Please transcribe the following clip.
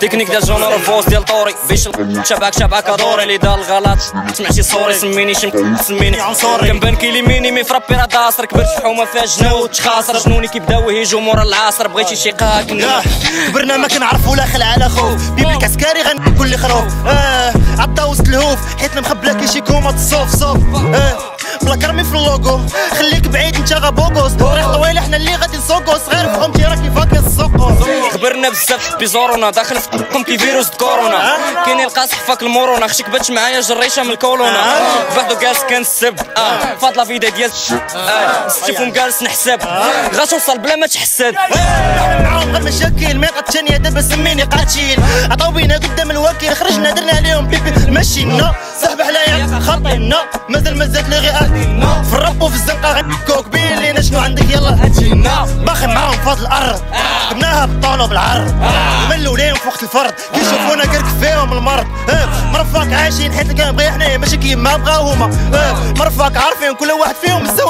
تكنيك ديال جونور فوز ديال طوري بيش شبعك شبعك دوري اللي دار الغلط سمع شي صوري سميني شم سميني عنصري كنبان كيليميني مي فرابي راه داصر كبرت حومه فيها جنود تخاسر جنوني كيبداو يهيجوا مورا العصر بغيتي شي قاك كبرنا ما كنعرف ولا خلع على خوف بيبليك عسكري غنقول لي خروف آه عطا وسط الهوف حيت مخبله كي شي كومه الصوف صوف آه بلا كرمي في اللوغو خليك بعيد انت غابوكوس ريح طويله حنا اللي غادي نسوقو صغير فهمتي راه بزاف بيزورونا داخل في قلبكم كي فيروس كورونا. كاين القاصح فاك المورونا. خشيك باتش معايا جريشة من الكورونا بحدو جالس كنسب آه. فاضلة فيدا ديال آه. ستيفهم جالس نحسب. غاش نوصل بلا ما تحسد. معاهم مشاكل. ما الثانية دابا سميني قاتل عطاو بينا قدام الوكيل. خرجنا درنا عليهم بيبي مشينا صاحب حلايا خاطينا مازال مازال لي غير في الرب وفي الزنقة. غنكوك بيلينا شنو عندك؟ يلا اجينا باخي معاهم فاض الأرض. جبناها بالطون وبالعرض من الاولين في وقت الفرد. كيشوفونا كرك فيهم المرض. آه، مرفاك عايشين حيت كنبغي حنايا ماشي كيما بغاو هما مرفاك عارفين كل واحد فيهم غتمدوما